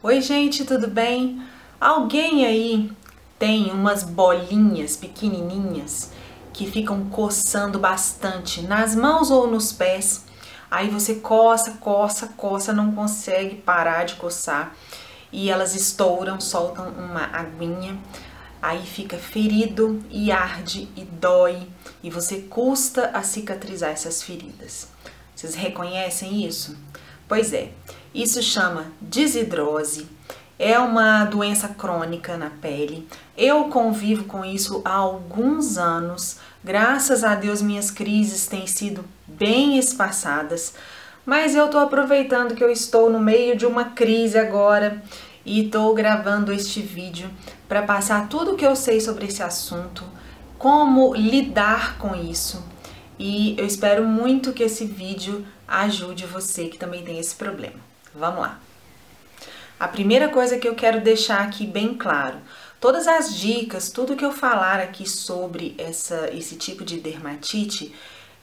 Oi, gente, tudo bem? Alguém aí tem umas bolinhas pequenininhas que ficam coçando bastante nas mãos ou nos pés? Aí você coça, coça, coça, não consegue parar de coçar e elas estouram, soltam uma aguinha, aí fica ferido e arde e dói e você custa a cicatrizar essas feridas. Vocês reconhecem isso? Pois é, isso chama desidrose. É uma doença crônica na pele. Eu convivo com isso há alguns anos. Graças a Deus, minhas crises têm sido bem espaçadas. Mas eu estou aproveitando que eu estou no meio de uma crise agora e estou gravando este vídeo para passar tudo o que eu sei sobre esse assunto, como lidar com isso. E eu espero muito que esse vídeo ajude você que também tem esse problema. Vamos lá. A primeira coisa que eu quero deixar aqui bem claro, todas as dicas, tudo que eu falar aqui sobre essa, esse tipo de dermatite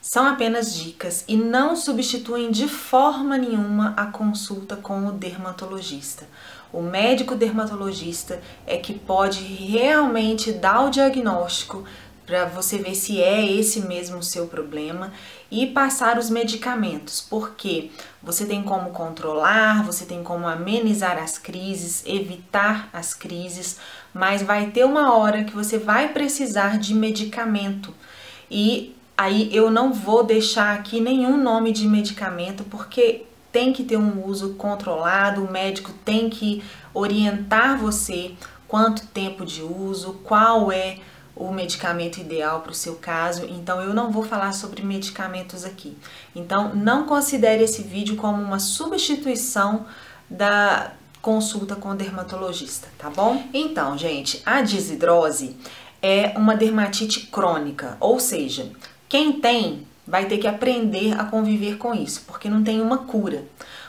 são apenas dicas e não substituem de forma nenhuma a consulta com o dermatologista. O médico dermatologista é que pode realmente dar o diagnóstico para você ver se é esse mesmo o seu problema e passar os medicamentos, porque você tem como controlar, você tem como amenizar as crises, evitar as crises, mas vai ter uma hora que você vai precisar de medicamento. E aí eu não vou deixar aqui nenhum nome de medicamento, porque tem que ter um uso controlado, o médico tem que orientar você quanto tempo de uso, qual é o medicamento ideal para o seu caso, então eu não vou falar sobre medicamentos aqui. Então não considere esse vídeo como uma substituição da consulta com o dermatologista, tá bom? Então, gente, a desidrose é uma dermatite crônica, ou seja, quem tem vai ter que aprender a conviver com isso, porque não tem uma cura.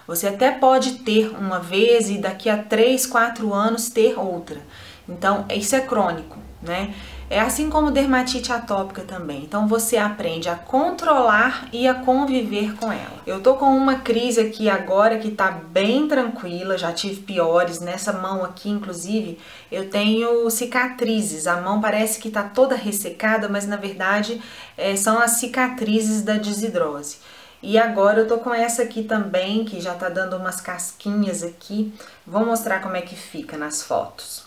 Você até pode ter uma vez e daqui a 3, 4 anos ter outra. Então, isso é crônico, né? É assim como dermatite atópica também. Então você aprende a controlar e a conviver com ela. Eu tô com uma crise aqui agora que tá bem tranquila, já tive piores. Nessa mão aqui, inclusive, eu tenho cicatrizes. A mão parece que tá toda ressecada, mas na verdade é, são as cicatrizes da desidrose. E agora eu tô com essa aqui também, que já tá dando umas casquinhas aqui. Vou mostrar como é que fica nas fotos.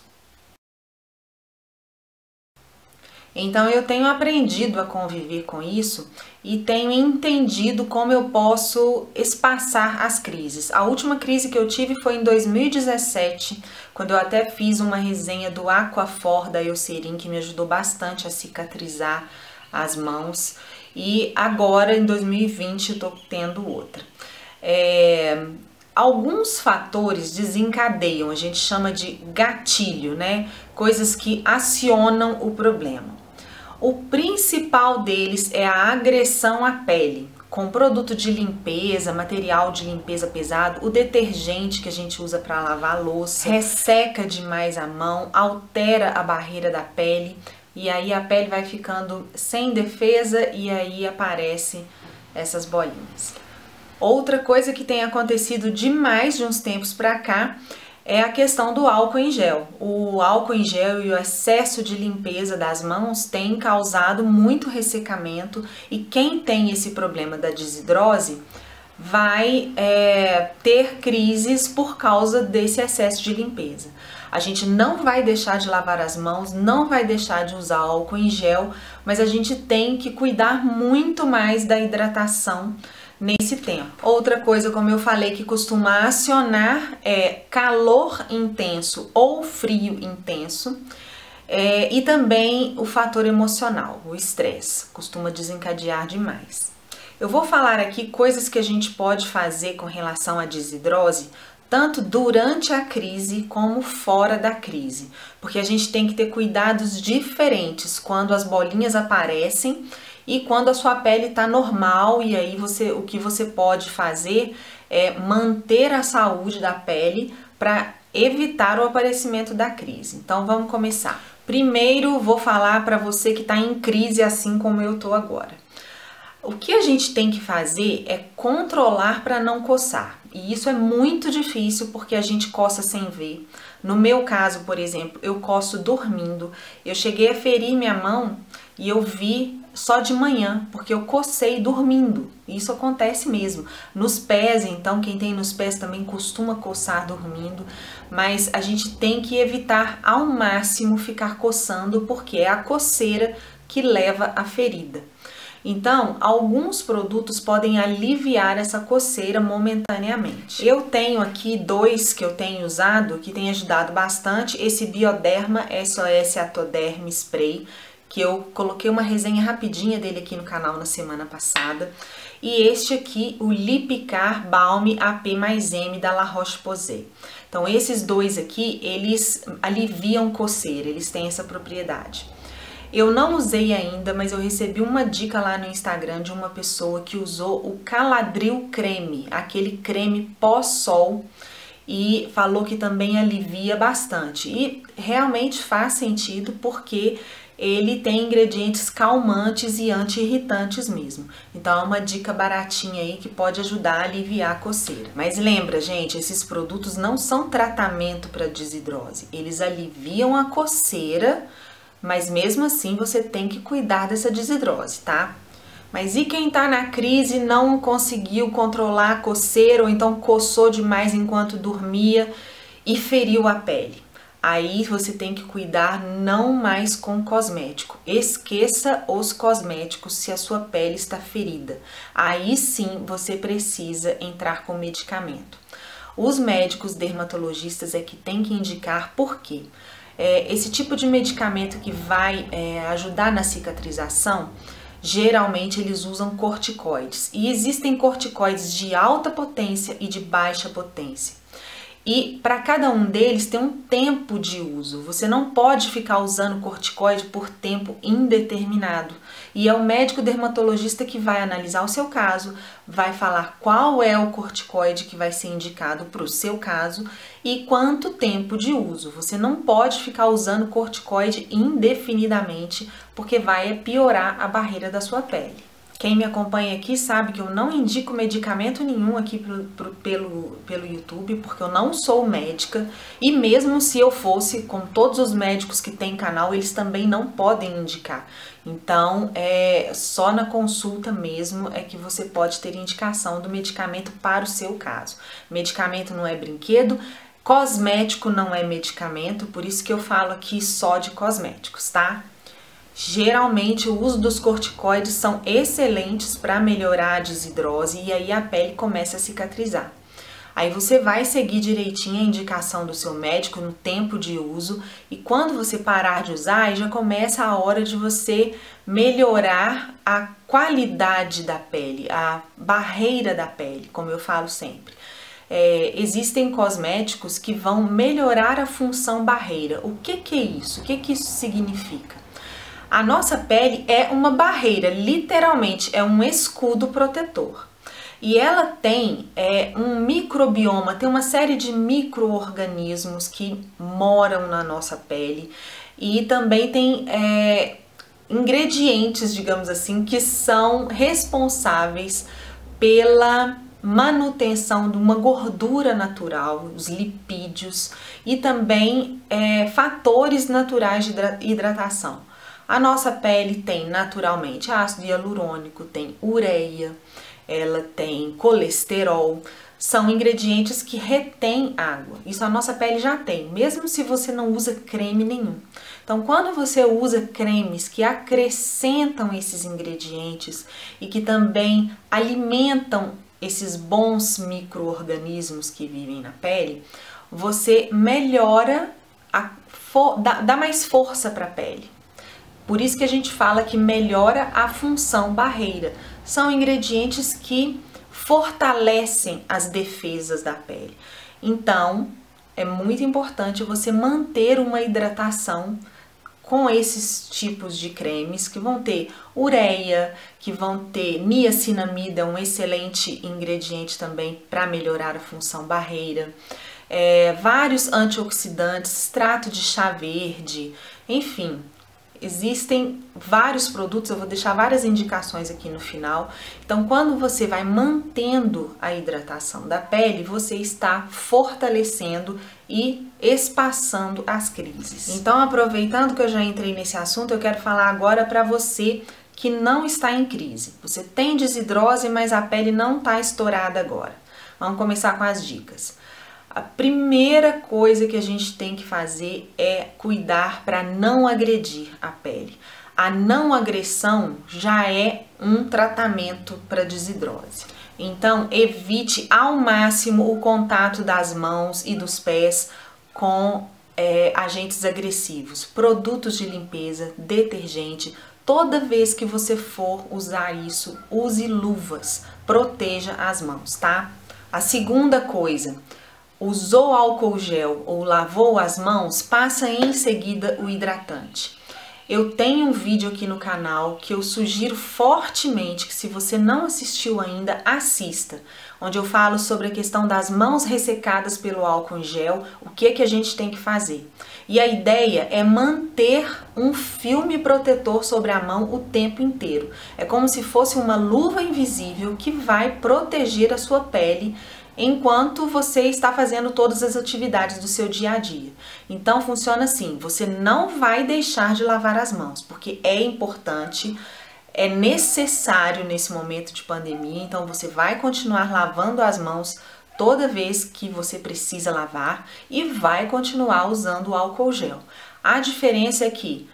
Então eu tenho aprendido a conviver com isso e tenho entendido como eu posso espaçar as crises. A última crise que eu tive foi em 2017, quando eu até fiz uma resenha do Aquafor da Eucerin, que me ajudou bastante a cicatrizar as mãos. E agora, em 2020, eu tô tendo outra. É, alguns fatores desencadeiam, a gente chama de gatilho, né? Coisas que acionam o problema. O principal deles é a agressão à pele, com produto de limpeza, material de limpeza pesado, o detergente que a gente usa para lavar a louça, resseca demais a mão, altera a barreira da pele e aí a pele vai ficando sem defesa e aí aparecem essas bolinhas. Outra coisa que tem acontecido demais de uns tempos para cá é a questão do álcool em gel. O álcool em gel e o excesso de limpeza das mãos tem causado muito ressecamento e quem tem esse problema da desidrose vai é, ter crises por causa desse excesso de limpeza. A gente não vai deixar de lavar as mãos, não vai deixar de usar álcool em gel, mas a gente tem que cuidar muito mais da hidratação nesse tempo. Outra coisa, como eu falei, que costuma acionar é calor intenso ou frio intenso. É, e também o fator emocional, o estresse, costuma desencadear demais. Eu vou falar aqui coisas que a gente pode fazer com relação à desidrose, tanto durante a crise como fora da crise, porque a gente tem que ter cuidados diferentes quando as bolinhas aparecem e quando a sua pele está normal e aí você o que você pode fazer é manter a saúde da pele para evitar o aparecimento da crise. Então vamos começar. Primeiro vou falar para você que está em crise assim como eu estou agora. O que a gente tem que fazer é controlar para não coçar. E isso é muito difícil porque a gente coça sem ver. No meu caso, por exemplo, eu coço dormindo. Eu cheguei a ferir minha mão e eu vi só de manhã, porque eu cocei dormindo. Isso acontece mesmo. Nos pés, então, quem tem nos pés também costuma coçar dormindo, mas a gente tem que evitar ao máximo ficar coçando, porque é a coceira que leva à ferida. Então, alguns produtos podem aliviar essa coceira momentaneamente. Eu tenho aqui dois que eu tenho usado que tem ajudado bastante. Esse Bioderma SOS Atoderm Spray, que eu coloquei uma resenha rapidinha dele aqui no canal na semana passada. E este aqui, o Lipicar Balm AP mais M da La Roche-Posay. Então, esses dois aqui, eles aliviam coceira, eles têm essa propriedade. Eu não usei ainda, mas eu recebi uma dica lá no Instagram de uma pessoa que usou o Caladril Creme, aquele creme pós-sol, e falou que também alivia bastante. E realmente faz sentido porque ele tem ingredientes calmantes e anti-irritantes mesmo. Então é uma dica baratinha aí que pode ajudar a aliviar a coceira. Mas lembra, gente, esses produtos não são tratamento para desidrose. Eles aliviam a coceira, mas mesmo assim você tem que cuidar dessa desidrose, tá? Mas e quem tá na crise não conseguiu controlar a coceira ou então coçou demais enquanto dormia e feriu a pele? Aí você tem que cuidar não mais com cosmético. Esqueça os cosméticos se a sua pele está ferida. Aí sim você precisa entrar com medicamento. Os médicos dermatologistas é que tem que indicar por quê é, esse tipo de medicamento que vai é, ajudar na cicatrização, geralmente eles usam corticoides. E existem corticoides de alta potência e de baixa potência. E para cada um deles tem um tempo de uso. Você não pode ficar usando corticoide por tempo indeterminado. E é o médico dermatologista que vai analisar o seu caso, vai falar qual é o corticoide que vai ser indicado para o seu caso e quanto tempo de uso. Você não pode ficar usando corticoide indefinidamente, porque vai piorar a barreira da sua pele. Quem me acompanha aqui sabe que eu não indico medicamento nenhum aqui pro, pro, pelo, pelo YouTube, porque eu não sou médica. E mesmo se eu fosse, com todos os médicos que tem canal, eles também não podem indicar. Então, é só na consulta mesmo é que você pode ter indicação do medicamento para o seu caso. Medicamento não é brinquedo, cosmético não é medicamento, por isso que eu falo aqui só de cosméticos, tá? Geralmente o uso dos corticoides são excelentes para melhorar a desidrose e aí a pele começa a cicatrizar. Aí você vai seguir direitinho a indicação do seu médico no tempo de uso e quando você parar de usar, já começa a hora de você melhorar a qualidade da pele, a barreira da pele, como eu falo sempre. É, existem cosméticos que vão melhorar a função barreira. O que, que é isso? O que, que isso significa? A nossa pele é uma barreira, literalmente é um escudo protetor. E ela tem é, um microbioma, tem uma série de micro-organismos que moram na nossa pele e também tem é, ingredientes, digamos assim, que são responsáveis pela manutenção de uma gordura natural, os lipídios e também é, fatores naturais de hidratação. A nossa pele tem naturalmente ácido hialurônico, tem ureia, ela tem colesterol, são ingredientes que retêm água. Isso a nossa pele já tem, mesmo se você não usa creme nenhum. Então, quando você usa cremes que acrescentam esses ingredientes e que também alimentam esses bons micro-organismos que vivem na pele, você melhora, a, dá, dá mais força para a pele. Por isso que a gente fala que melhora a função barreira. São ingredientes que fortalecem as defesas da pele. Então, é muito importante você manter uma hidratação com esses tipos de cremes que vão ter ureia, que vão ter niacinamida, um excelente ingrediente também para melhorar a função barreira, é, vários antioxidantes, extrato de chá verde, enfim, Existem vários produtos, eu vou deixar várias indicações aqui no final. Então, quando você vai mantendo a hidratação da pele, você está fortalecendo e espaçando as crises. Então, aproveitando que eu já entrei nesse assunto, eu quero falar agora para você que não está em crise. Você tem desidrose, mas a pele não está estourada agora. Vamos começar com as dicas. A primeira coisa que a gente tem que fazer é cuidar para não agredir a pele. A não agressão já é um tratamento para desidrose. Então, evite ao máximo o contato das mãos e dos pés com é, agentes agressivos, produtos de limpeza, detergente. Toda vez que você for usar isso, use luvas, proteja as mãos, tá? A segunda coisa, usou álcool gel ou lavou as mãos, passa em seguida o hidratante. Eu tenho um vídeo aqui no canal que eu sugiro fortemente que se você não assistiu ainda, assista, onde eu falo sobre a questão das mãos ressecadas pelo álcool em gel, o que que a gente tem que fazer. E a ideia é manter um filme protetor sobre a mão o tempo inteiro. É como se fosse uma luva invisível que vai proteger a sua pele enquanto você está fazendo todas as atividades do seu dia a dia. Então funciona assim: você não vai deixar de lavar as mãos, porque é importante, é necessário nesse momento de pandemia, então você vai continuar lavando as mãos toda vez que você precisa lavar e vai continuar usando o álcool gel. A diferença é que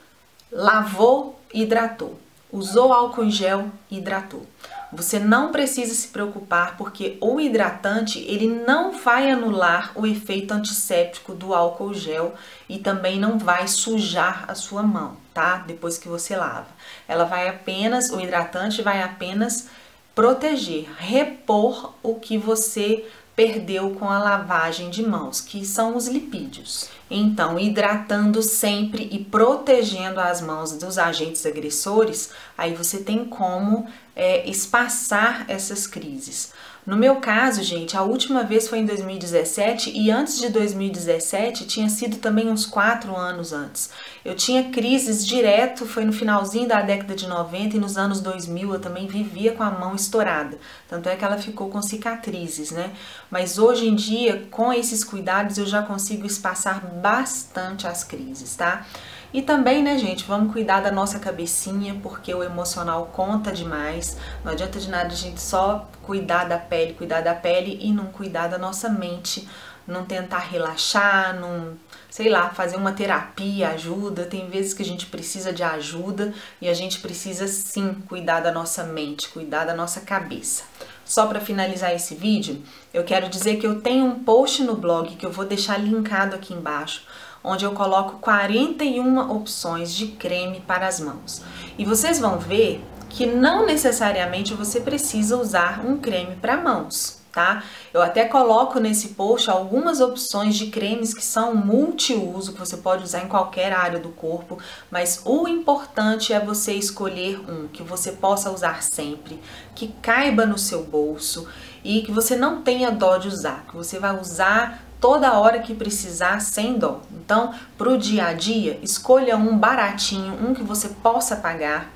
lavou, hidratou. Usou álcool em gel, hidratou. Você não precisa se preocupar porque o hidratante ele não vai anular o efeito antisséptico do álcool gel e também não vai sujar a sua mão, tá? Depois que você lava. Ela vai apenas, o hidratante vai apenas proteger, repor o que você perdeu com a lavagem de mãos, que são os lipídios. Então, hidratando sempre e protegendo as mãos dos agentes agressores, aí você tem como é, espaçar essas crises. No meu caso, gente, a última vez foi em 2017 e antes de 2017 tinha sido também uns quatro anos antes. Eu tinha crises direto, foi no finalzinho da década de 90 e nos anos 2000 eu também vivia com a mão estourada. Tanto é que ela ficou com cicatrizes, né? Mas hoje em dia, com esses cuidados, eu já consigo espaçar bastante as crises, tá? E também, né, gente, vamos cuidar da nossa cabecinha, porque o emocional conta demais. Não adianta de nada a gente só cuidar da pele, cuidar da pele e não cuidar da nossa mente, não tentar relaxar, não, sei lá, fazer uma terapia ajuda. Tem vezes que a gente precisa de ajuda e a gente precisa sim cuidar da nossa mente, cuidar da nossa cabeça. Só para finalizar esse vídeo, eu quero dizer que eu tenho um post no blog que eu vou deixar linkado aqui embaixo, onde eu coloco 41 opções de creme para as mãos. E vocês vão ver que não necessariamente você precisa usar um creme para mãos, tá? Eu até coloco nesse post algumas opções de cremes que são multiuso, que você pode usar em qualquer área do corpo, mas o importante é você escolher um que você possa usar sempre, que caiba no seu bolso e que você não tenha dó de usar, que você vai usar toda hora que precisar sem dó. Então, para o dia a dia, escolha um baratinho, um que você possa pagar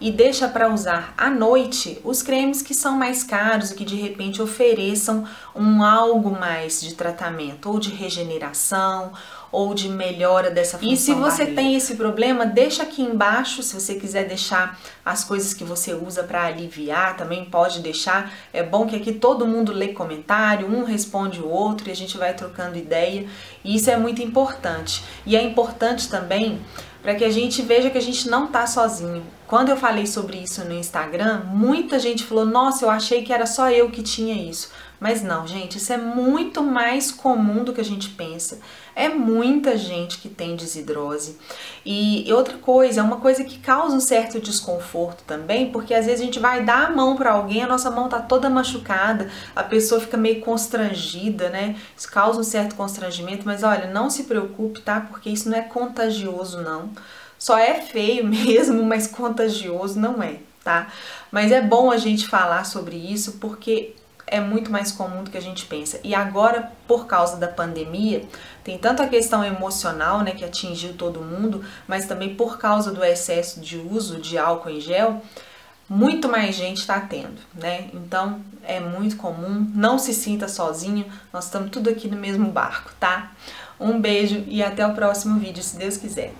e deixa para usar à noite os cremes que são mais caros e que de repente ofereçam um algo mais de tratamento ou de regeneração ou de melhora dessa função. E se você tem esse problema, deixa aqui embaixo, se você quiser deixar as coisas que você usa para aliviar, também pode deixar. É bom que aqui todo mundo lê comentário, um responde o outro e a gente vai trocando ideia. E isso é muito importante. E é importante também para que a gente veja que a gente não tá sozinho. Quando eu falei sobre isso no Instagram, muita gente falou: "Nossa, eu achei que era só eu que tinha isso". Mas não, gente, isso é muito mais comum do que a gente pensa. É muita gente que tem desidrose. E outra coisa, é uma coisa que causa um certo desconforto também, porque às vezes a gente vai dar a mão para alguém, a nossa mão tá toda machucada, a pessoa fica meio constrangida, né? Isso causa um certo constrangimento, mas olha, não se preocupe, tá? Porque isso não é contagioso não. Só é feio mesmo, mas contagioso não é, tá? Mas é bom a gente falar sobre isso porque é muito mais comum do que a gente pensa. E agora, por causa da pandemia, tem tanto a questão emocional, né, que atingiu todo mundo, mas também por causa do excesso de uso de álcool em gel, muito mais gente está tendo, né? Então é muito comum, não se sinta sozinho, nós estamos tudo aqui no mesmo barco, tá? Um beijo e até o próximo vídeo, se Deus quiser.